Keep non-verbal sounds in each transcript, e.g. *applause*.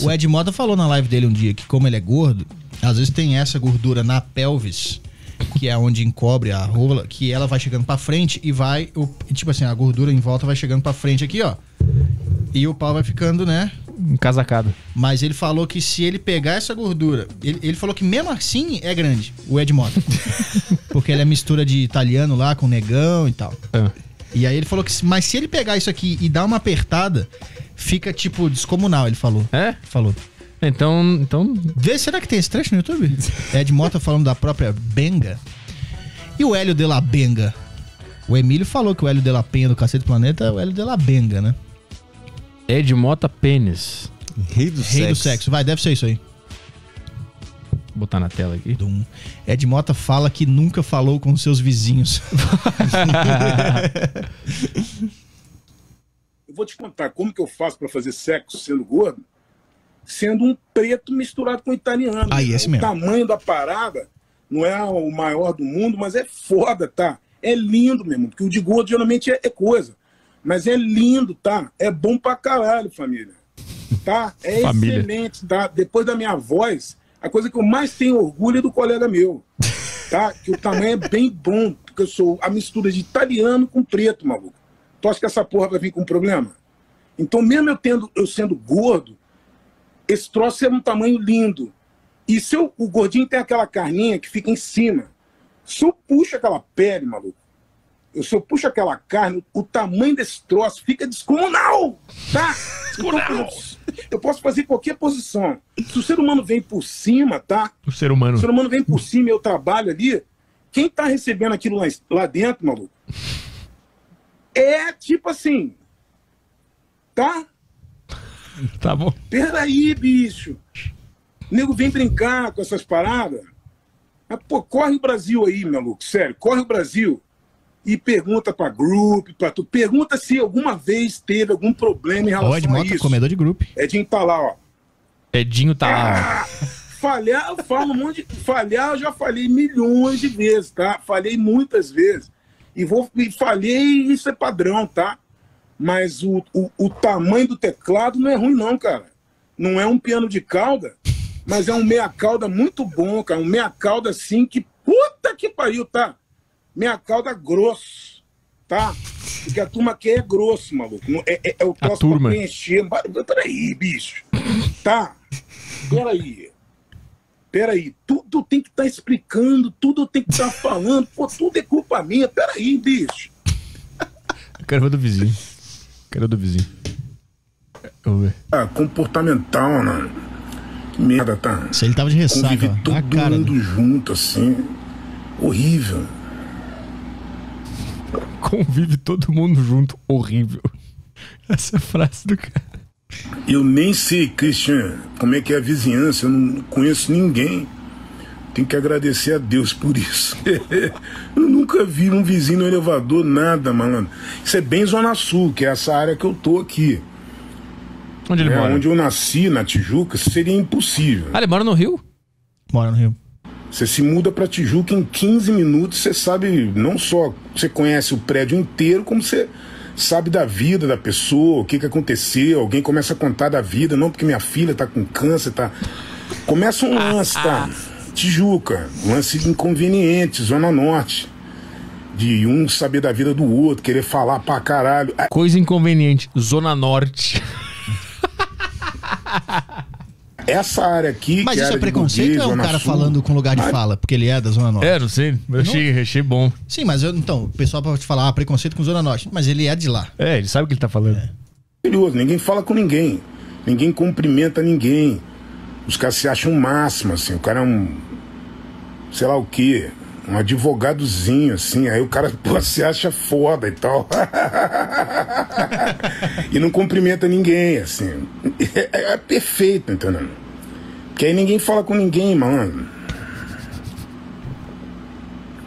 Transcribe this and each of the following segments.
O Ed Mota falou na live dele um dia que, como ele é gordo, às vezes tem essa gordura na pelvis, que é onde encobre a rola, que ela vai chegando pra frente e vai. o- tipo assim, a gordura em volta vai chegando pra frente aqui, ó. E o pau vai ficando, né? Encasacado. Mas ele falou que se ele pegar essa gordura, ele, ele falou que mesmo assim é grande, o Ed Mota. *laughs* Porque ele é mistura de italiano lá com negão e tal. Ah. E aí ele falou que, mas se ele pegar isso aqui e dar uma apertada, fica tipo descomunal, ele falou. É? Falou. Então, então Vê, será que tem esse trecho no YouTube? Ed Mota falando da própria Benga. E o Hélio de la Benga? O Emílio falou que o Hélio de la Penha do Cacete do Planeta é o Hélio de la Benga, né? Ed Mota Pênis. Rei do Rei do sexo. Vai, deve ser isso aí. Vou botar na tela aqui. Dum. Ed Mota fala que nunca falou com seus vizinhos. *laughs* Vou te contar como que eu faço para fazer sexo sendo gordo, sendo um preto misturado com italiano. Aí, né? esse o mesmo. tamanho da parada não é o maior do mundo, mas é foda, tá? É lindo mesmo, porque o de gordo geralmente é, é coisa. Mas é lindo, tá? É bom pra caralho, família. Tá? É *laughs* Família. excelente, tá? Depois da minha voz, a coisa que eu mais tenho orgulho é do colega meu. *laughs* Tá? Que o tamanho é bem bom, porque eu sou a mistura de italiano com preto, maluco. Tu acha que essa porra vai vir com problema? Então, mesmo eu, tendo, eu sendo gordo, esse troço é um tamanho lindo. E se eu- o gordinho tem aquela carninha que fica em cima, se eu puxo aquela pele, maluco, eu, se eu puxo aquela carne, o tamanho desse troço fica descomunal, tá? Descomunal. Eu posso fazer qualquer posição. Se o ser humano vem por cima, tá? O ser humano. O ser humano vem por cima e eu trabalho ali. Quem tá recebendo aquilo lá, lá dentro, maluco? É tipo assim. Tá? *laughs* Tá bom. Peraí, bicho. O nego vem brincar com essas paradas. Mas, pô, corre o Brasil aí, maluco. Sério, corre o Brasil e pergunta pra grupo, pra tu. Pergunta se alguma vez teve algum problema em relação Ed a isso. comedor de grupo. Edinho tá lá, ó. Edinho tá lá. Falhar, eu falo um monte de. Falhar, eu já falei milhões de vezes, tá? Falhei muitas vezes. E vou e falhei, isso é padrão, tá? Mas o, o, o tamanho do teclado não é ruim, não, cara. Não é um piano de cauda, mas é um meia cauda muito bom, cara. Um meia cauda assim que. Puta que pariu, tá? Meia cauda grosso, tá? Porque a turma quer é grosso, maluco. É, é, é o troço pra turma. preencher. Peraí, bicho. Tá? Peraí. Peraí, tudo tem que estar explicando, tudo tem que estar falando, pô, tudo é culpa minha. Peraí, bicho. *laughs* Ver do vizinho. Quero do vizinho. Vamos ver. Ah, comportamental, né? Que merda, tá? Se ele tava de ressaca, Convive todo A cara. mundo junto, assim. Horrível. Convive todo mundo junto. Horrível. Essa é a frase do cara. Eu nem sei, Christian, como é que é a vizinhança, eu não conheço ninguém. Tenho que agradecer a Deus por isso. *laughs* eu nunca vi um vizinho no elevador, nada, malandro. Isso é bem Zona Sul, que é essa área que eu tô aqui. Onde ele É, mora? onde eu nasci, na Tijuca, seria impossível. Ah, ele mora no Rio? Mora no Rio. Você se muda pra Tijuca em 15 minutos, você sabe, não só você conhece o prédio inteiro, como você sabe da vida da pessoa, o que, que aconteceu, alguém começa a contar da vida, não porque minha filha tá com câncer, tá. Começa um lance, tá? Tijuca, lance inconveniente, Zona Norte. De um saber da vida do outro, querer falar pra caralho. Coisa inconveniente. Zona Norte. *laughs* Essa área aqui. Mas que isso é preconceito ou é um cara Sul, falando com lugar de fala? Porque ele é da Zona Norte. É, não sei. Eu achei, achei bom. Sim, mas eu, então, o pessoal pode falar ah, preconceito com Zona Norte. Mas ele é de lá. É, ele sabe o que ele tá falando. maravilhoso, ninguém fala com ninguém, ninguém cumprimenta ninguém. Os caras se acham o máximo, assim, o cara é um, sei lá o quê, um advogadozinho, assim, aí o cara pô, se acha foda e tal. *laughs* e não cumprimenta ninguém, assim. É, é perfeito, entendeu? Porque aí ninguém fala com ninguém, mano.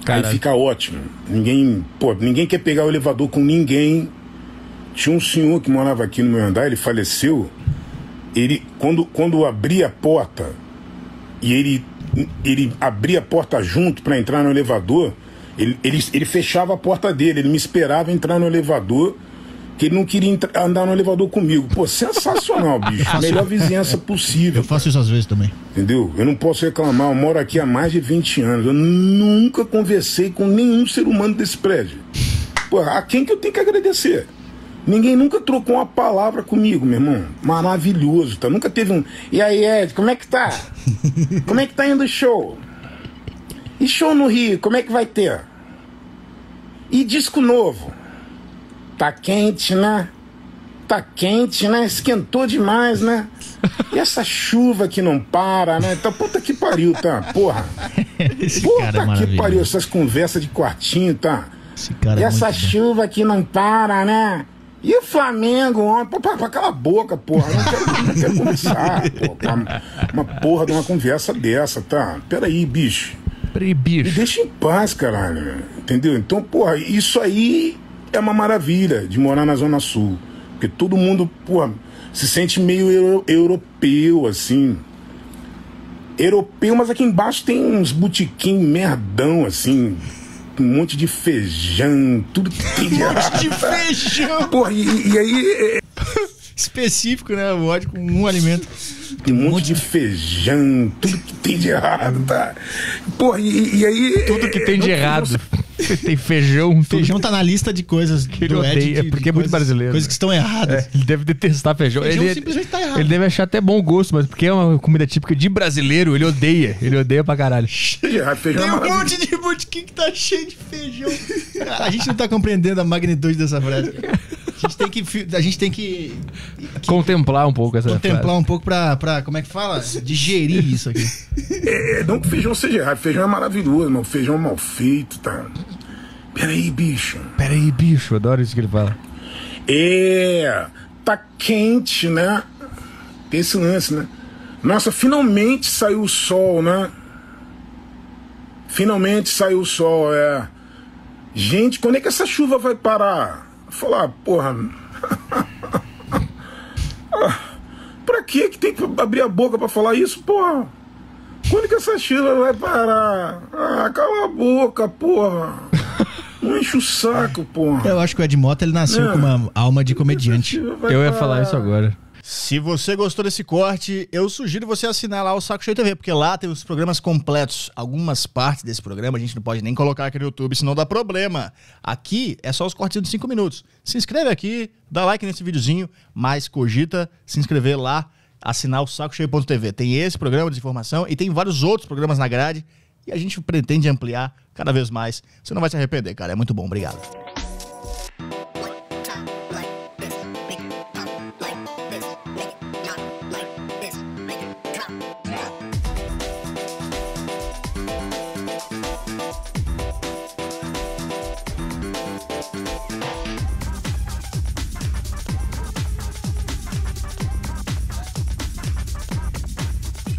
Caralho. Aí fica ótimo. Ninguém, pô, ninguém quer pegar o elevador com ninguém. Tinha um senhor que morava aqui no meu andar, ele faleceu. Ele, quando, quando abria a porta e ele, ele abria a porta junto para entrar no elevador, ele, ele, ele fechava a porta dele, ele me esperava entrar no elevador, que ele não queria andar no elevador comigo. Pô, sensacional, *laughs* bicho. Melhor vizinhança possível. Eu faço isso às vezes também. Entendeu? Eu não posso reclamar, eu moro aqui há mais de 20 anos. Eu nunca conversei com nenhum ser humano desse prédio. Pô, a quem que eu tenho que agradecer? Ninguém nunca trocou uma palavra comigo, meu irmão. Maravilhoso, tá? Nunca teve um. E aí, Ed, como é que tá? *laughs* Como é que tá indo o show? E show no Rio, como é que vai ter? E disco novo? Tá quente, né? Tá quente, né? Esquentou demais, né? E essa chuva que não para, né? Então, puta que pariu, tá? Porra. *laughs* Esse Puta é que pariu, essas conversas de quartinho, tá? E é essa muito bom. chuva que não para, né? E o Flamengo, pô, pô, cala a boca, porra. Não quero, não quero conversar, pô. Uma, porra de uma conversa dessa, tá? Peraí, bicho. Peraí, Me bicho. deixa em paz, caralho. Entendeu? Então, porra, isso aí é uma maravilha de morar na Zona Sul. Porque todo mundo, porra, se sente meio euro- europeu, assim. Europeu, mas aqui embaixo tem uns botiquim merdão, assim. Um monte de feijão, tudo que tem de errado. De feijão. Porra, e, e aí é, Específico, né? O ódio com um alimento. tem um monte de feijão, tudo que tem de errado, tá? Porra, e, e aí. Tudo que tem de errado. Tem feijão, tudo Feijão tá na lista de coisas Que do ele Ed. odeia, de- de porque é muito coisas- brasileiro. Coisas que estão erradas. É, ele deve detestar feijão. Feijão ele, simplesmente tá errado. ele deve achar até bom gosto, mas porque é uma comida típica de brasileiro, ele odeia. Ele odeia pra caralho. feijão Tem é um monte de botiquim que tá cheio de feijão. Cara, a gente não tá compreendendo a magnitude dessa frase. A gente tem que, a gente tem que Contemplar um pouco essa contemplar frase. um pouco pra, pra, como é que fala? Digerir isso aqui. É, não que feijão seja errado, feijão é maravilhoso, mas o feijão mal feito, tá? Peraí, bicho. Peraí, bicho, adoro isso que ele fala. É, tá quente, né? Tem esse lance, né? Nossa, finalmente saiu o sol, né? Finalmente saiu o sol, é. Gente, quando é que essa chuva vai parar? Falar, porra. *laughs* Pra que que tem que abrir a boca pra falar isso, porra? Quando que essa chuva vai parar? Ah, cala a boca, porra. Não enche o saco, porra. Eu acho que o Ed Mota ele nasceu É. com uma alma de comediante. Eu ia falar isso agora. Se você gostou desse corte, eu sugiro você assinar lá o Saco Cheio TV, porque lá tem os programas completos. Algumas partes desse programa a gente não pode nem colocar aqui no YouTube, senão dá problema. Aqui é só os cortes de 5 minutos. Se inscreve aqui, dá like nesse videozinho, mas cogita se inscrever lá, assinar o sacocheio.tv. Tem esse programa de informação e tem vários outros programas na grade e a gente pretende ampliar cada vez mais. Você não vai se arrepender, cara. É muito bom. Obrigado.